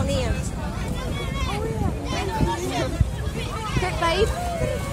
California. Good, babe.